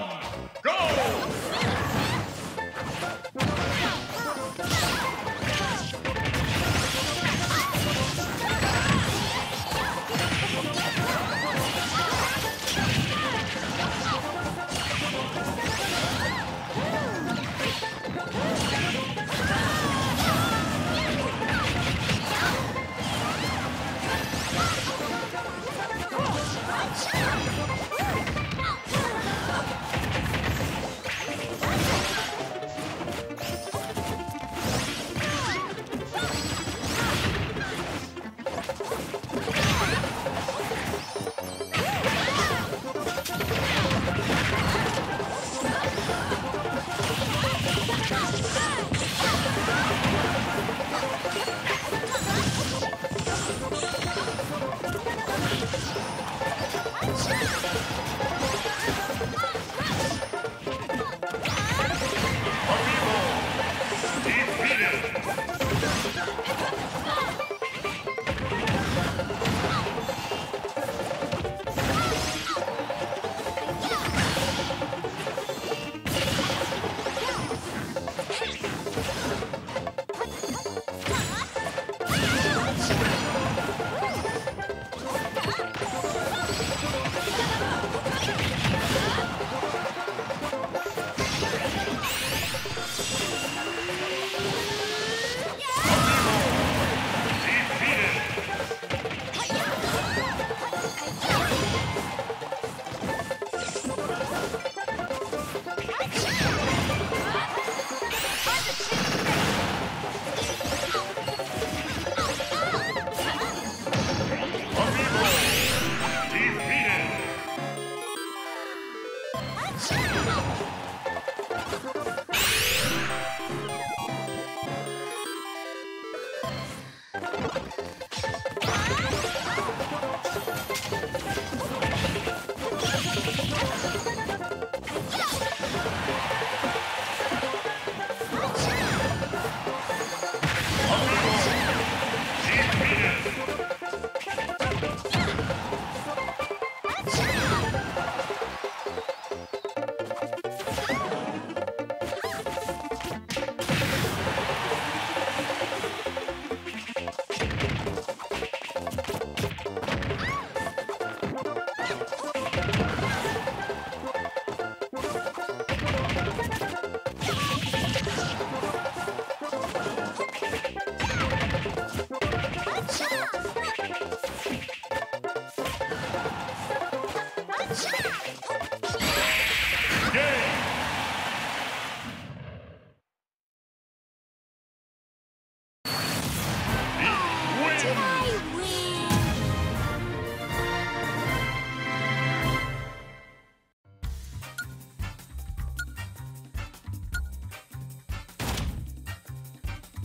one, go! Thanks. Shut